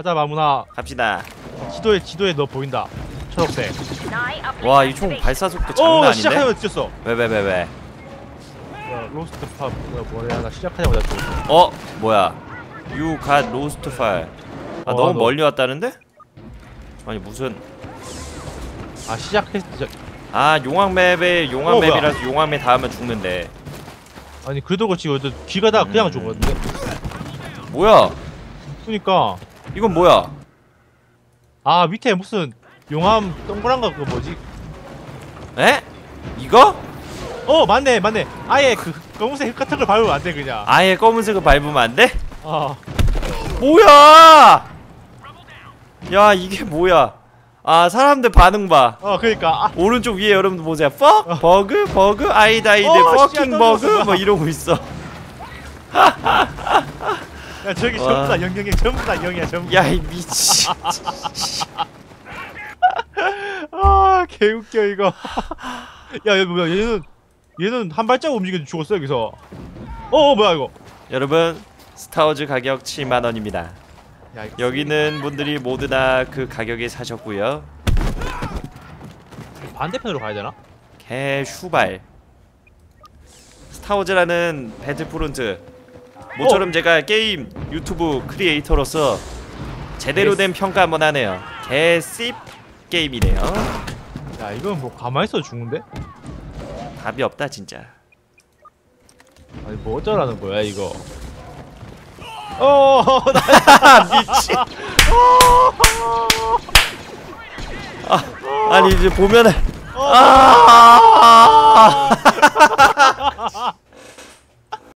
가자 마무나. 갑시다. 지도에 지도에 너 보인다. 초록색. 와 이 총 발사 속도 오 장난 아닌데? 시작하자마자 뒤졌어. 왜왜왜 왜? 야, lost far 뭐야 뭐야 나 시작하자마자 죽었어. 어? 뭐야? You got lost far. 아 어, 너무 너- 멀리 왔다는데? 아니 무슨? 아 시작했 저, 아 용암맵에 용암맵이라서 어? 용암맵 닿으면 죽는데. 아니 그래도 그렇지. 너 귀가 다 그냥 음. 죽었는데? 뭐야? 그니까 이건 뭐야? 아 밑에 무슨 용암 동그란 거 그거 뭐지? 에? 이거? 어 맞네 맞네. 아예 그 검은색 흙 같은 걸 밟으면 안 돼 그냥. 아예 검은색을 밟으면 안 돼? 어. 뭐야? 야 이게 뭐야? 아 사람들 반응 봐. 어 그니까. 아, 오른쪽 위에 여러분들 보세요. fuck bug bug I died 어, fucking shit bug. 뭐 이러고 있어 야 저기 와. 전부 다 영영이 전부 다 영이야 전부 야 이 미친. 아 개웃겨 이거. 야얘 뭐야? 얘는 얘는 한 발자국 움직여도 죽었어 여기서. 어, 어 뭐야 이거? 여러분 스타워즈 가격 7만원입니다. 야 이거 여기는 분들이 모두 다 그 가격에 사셨고요. 반대편으로 가야 되나? 개 슈발. 스타워즈라는 배틀프론트 모처럼 제가 게임 유튜브 크리에이터로서 제대로 된 평가 한번 하네요. 개씹 게임이네요. 야 이건 뭐 가만히 있어도 죽는데? 답이 없다 진짜. 아니 뭐 어쩌라는 거야 이거? 어 나, 미친. 아, 아니 이제 보면은 아